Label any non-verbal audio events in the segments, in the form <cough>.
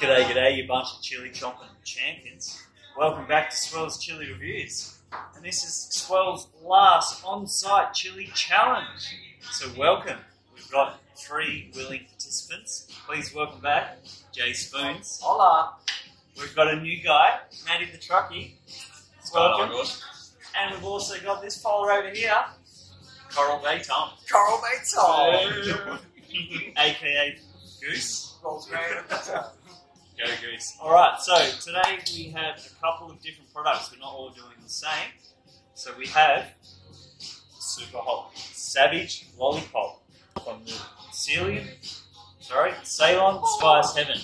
G'day, g'day, you bunch of chili chomping champions. Welcome back to Swell's Chili Reviews. And this is Swell's last on site chili challenge. So, welcome. We've got three willing participants. Please welcome back Jay Spoons. Hola. We've got a new guy, Matty the Truckie. Oh, welcome. Welcome. And we've also got this fella over here, Coral Bay Tom, Coral Bay Tom! <laughs> aka Goose. Rolls great. Go Goose. Alright, so today we have a couple of different products. We're not all doing the same. So we have Super Hot Savage Lollipop from the Ceylon, sorry, Ceylon Spice Heaven.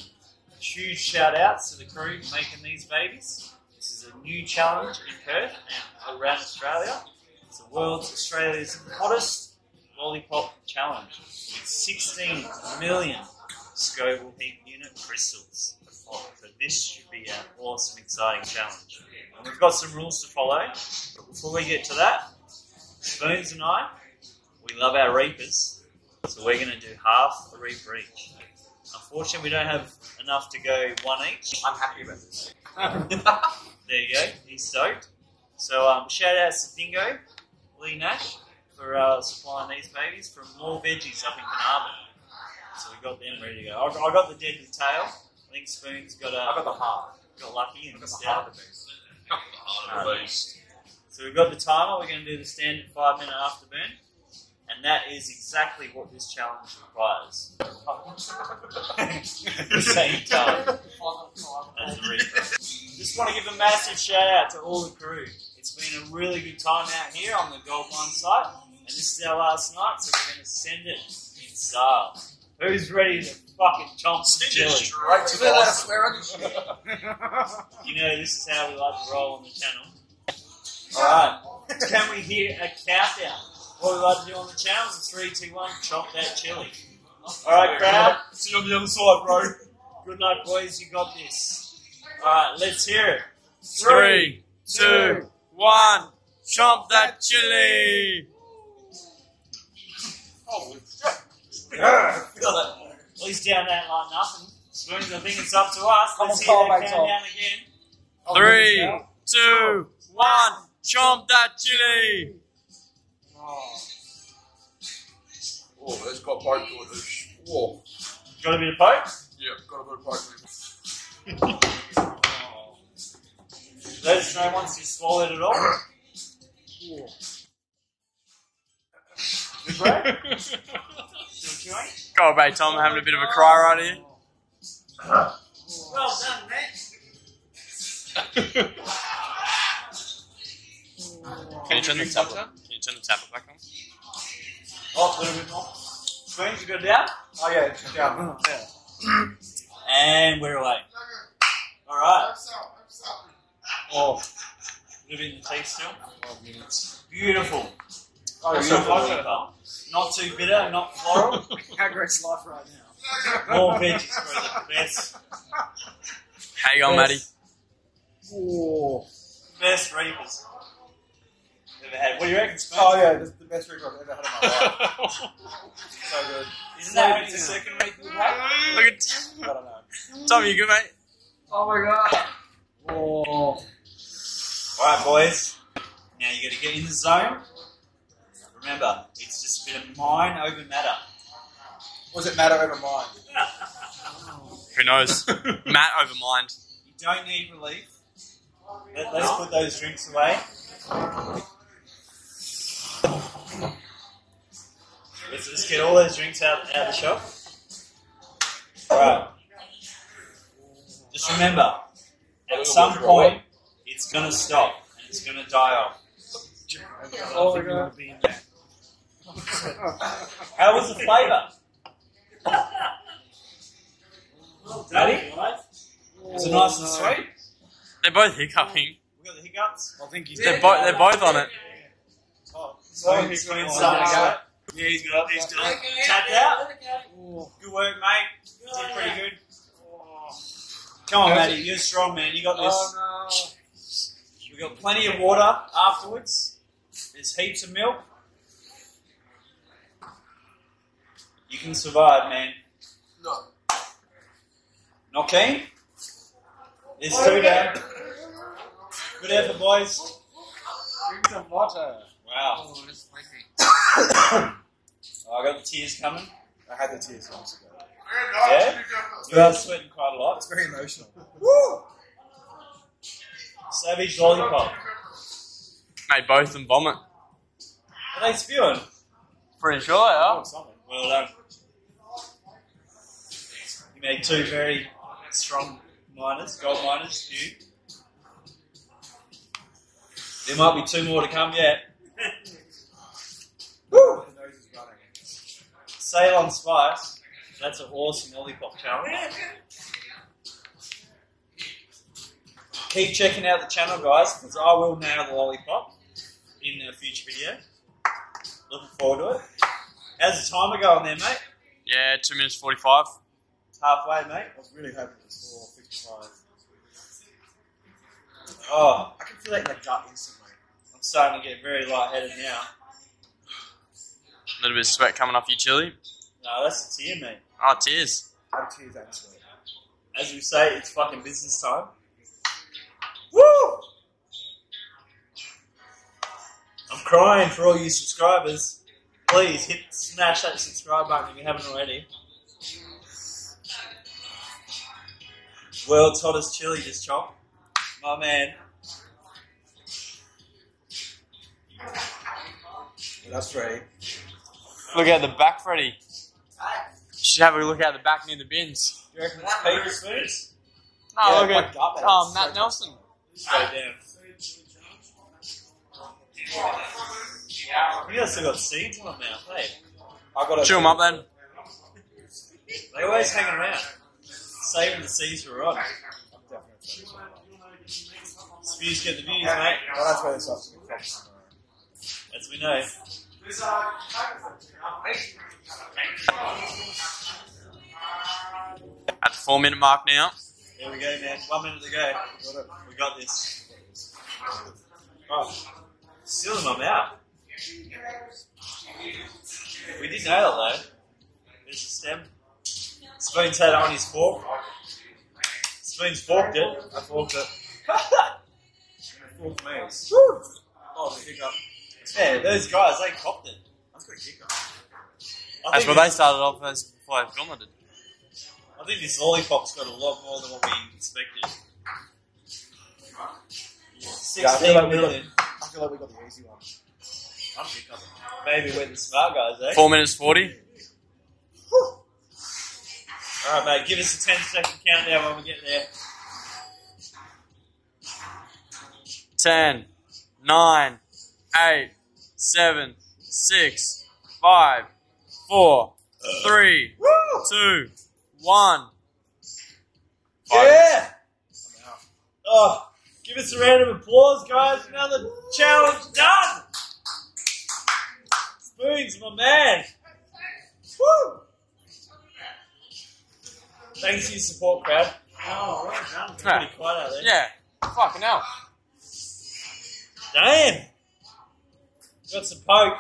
Huge shout outs to the crew making these babies. This is a new challenge in Perth and around Australia. It's the world's Australia's hottest lollipop challenge with 16 million Scoville heat unit crystals. So this should be an awesome, exciting challenge. And we've got some rules to follow. But before we get to that, Spoons and I, we love our reapers. So we're going to do half a reaper each. Unfortunately, we don't have enough to go one each. I'm happy about this. <laughs> There you go. He's stoked. So um, shout out to Dingo, Lee Nash, for uh, supplying these babies from More Veggies up in Carnarvon. So we got them ready to go. I got the deadly tail. I think Spoon's got uh, I got the heart. got lucky and got the heart of the beast. <laughs> Um, heart of the beast. So we've got the timer. We're going to do the standard five minute afterburn, and that is exactly what this challenge requires. <laughs> the same time as the. Just want to give a massive shout out to all the crew. It's been a really good time out here on the Gold Mine site, and this is our last night, so we're going to send it in style. Who's ready to fucking chomp some chili? straight to swear on? You know, this is how we like to roll on the channel. Alright, can we hear a countdown? What we like to do on the channel is three, two, one, chop that chili. Alright, crowd. See you on the other side, bro. Good night, boys. You got this. Alright, let's hear it. Three, two, one. Chomp that chili. Oh, <laughs> Got it. Well, he's down that like nothing. Spoons, I think it's up to us. Come Let's on, hear that countdown again. Three, two, one. Chomp that chili. oh, oh that's got both to <laughs> it. Whoa. Got a bit of poke? Yeah, got a bit of both. Let us know once you've swallowed it all. Good break? <laughs> Still chewing? Go away, Tom. I'm Having a bit of a cry right here. Well done, mate. Can you turn the tap on? Can you turn the tap back on? Oh, a little bit more. Spoons, you got it down? Oh yeah, it's down. Yeah. And we're away. Alright. Oh, a little bit in the teeth still. Beautiful. Oh, Beautiful Oh, yeah. Reaper. Not too bitter, not floral. <laughs> How great's life right now? More veggies, bro. The best. How you going, Matty? Best, best Reapers ever had. What do you reckon, Spoons? Oh yeah, this is the best reaper I've ever had in my life. <laughs> so good. Isn't that only the second Reaper we've had? Look at I don't know. Tom. You good, mate? Oh my god. Oh. Alright, boys. Now you got to get in the zone. Remember, it's just been a mind over matter. Was it matter over mind? <laughs> Who knows? <laughs> Matt over mind. You don't need relief. Let, let's put those drinks away. Let's, let's get all those drinks out, out of the shop. Alright. Just remember, at some point, it's going to stop and it's going to die off. Oh my god. <laughs> How was the flavour? Daddy? Was it nice and sweet? They're both hiccuping. We got the hiccups? I think he's They're both. They're both on it. Spoon, spoon, starting to. Yeah, he's got he's done. Tapped out. Good work, mate. Did pretty good. Come on, Matty. You're strong, man. You got this. Oh We've got plenty of water afterwards. There's heaps of milk. You can survive, man. No. Not keen? There's two down. Good effort, boys. Drink some water. Wow. Oh, that's spicy. <coughs> Oh, I got the tears coming. I had the tears months ago. Yeah? You are sweating quite a lot. It's very emotional. Woo! Savage lollipop. Made both of them vomit. Are they spewing? Pretty sure, yeah. Oh, something. Well done. You made two very strong miners, gold miners, spew. There might be two more to come yet. Woo! <laughs> The nose is running. Ceylon Spice. That's an awesome lollipop challenge. Keep checking out the channel, guys, because I will nail the lollipop in a future video. Looking forward to it. How's the timer going there, mate? Yeah, two minutes forty-five. It's halfway, mate. I was really hoping it was 455. Oh, I can feel that in the gut instantly. I'm starting to get very lightheaded now. A little bit of sweat coming off your chili. No, that's the tear, mate. Oh, tears. I'm tears actually. As we say, it's fucking business time. Woo! I'm crying for all you subscribers. Please hit smash that subscribe button if you haven't already. World's hottest chili just chopped. My man. That's three. Look at the back, Freddie. You should have a look at the back near the bins. Do you reckon it's Peter Spoons? No, oh, Yeah, look at gut, man, oh, Matt so- Nelson. Straight down. Guys still got seeds in my mouth, hey? I got Chew 'em up then. They always hanging around. Saving the seeds. I'm definitely Spews get the views, mate. Well, that's where this from. As we know. At the four-minute mark now. There we go, man. One minute to go. We got this. Oh, still in my mouth. We did nail it though. There's the stem. Spoon's had it on his fork. Spoon's forked it. I forked it. Fourth maze. Woo! Oh, the hiccup. Yeah, those guys, they copped it. That's got a hiccup. That's where they started off as before I filmed it. I think this lollipop's got a lot more than what we expected. Yeah, I feel like we got. I feel like we got the easy one. Maybe we're the smart guys, eh? Four minutes forty. Alright, mate, give us a 10 second countdown when we get there. Ten, nine, eight, seven, six, five, four, three, two, one. Five. Yeah! Oh, give us a round of applause, guys. Another challenge done! Spoons, my man. Woo! Thanks for your support, crowd. Oh, well done. Yeah. pretty quiet out there. Yeah. Fucking hell. Damn! Got some poke.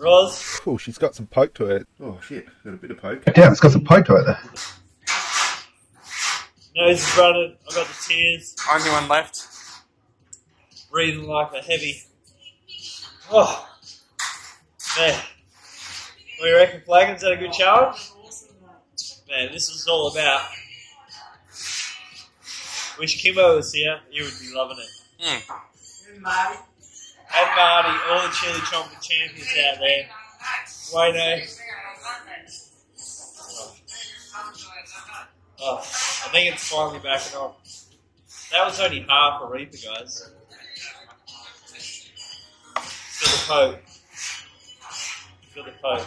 Roz. Oh, she's got some poke to it. Oh shit, got a bit of poke. Damn, it's got some poke to it there. Nose is running. I got the tears. Only one left. breathing like a heavy. Oh, man. What do you reckon, Flagons? That a good challenge? Man, this is all about. Wish Kimbo was here. He would be loving it. Hmm. And Marty, all the chili chomping champions out there. Wayno. Oh, I think it's finally backing off. That was only half a Reaper, guys. Feel the poke. Feel the poke.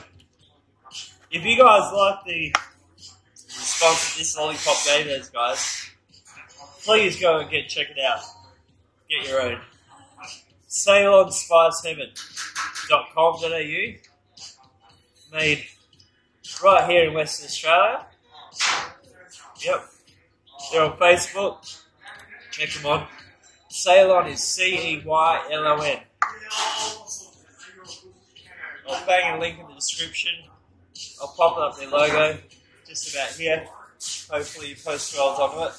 If you guys like the response this lollipop gave us, guys, please go and get check it out. Get your own. CeylonSpiceHeaven.com.au Made right here in Western Australia. Yep. They're on Facebook. Check them on. Ceylon is C E Y L O N. I'll bang a link in the description. I'll pop up their logo just about here. Hopefully, you post wells onto it.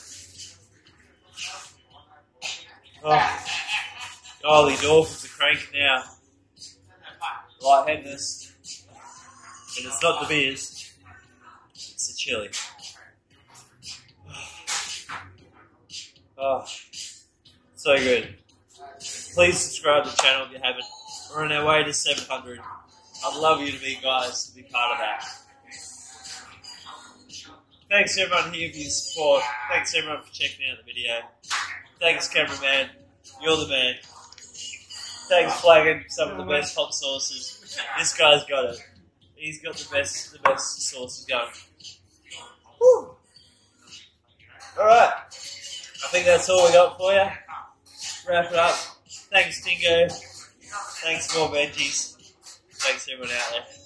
Oh, golly, Dolphins are cranking now. Lightheadedness. And it's not the beers, it's the chili. Oh, so good. Please subscribe to the channel if you haven't. We're on our way to 700. I'd love you to be guys to be part of that. Thanks everyone here for your support. Thanks everyone for checking out the video. Thanks cameraman. You're the man. Thanks Flagons some of the best hot sauces. This guy's got it. He's got the best the best sauces going. Woo. Alright. I think that's all we got for you. Wrap it up. Thanks Dingo. Thanks more Veggies. Thanks everyone out there.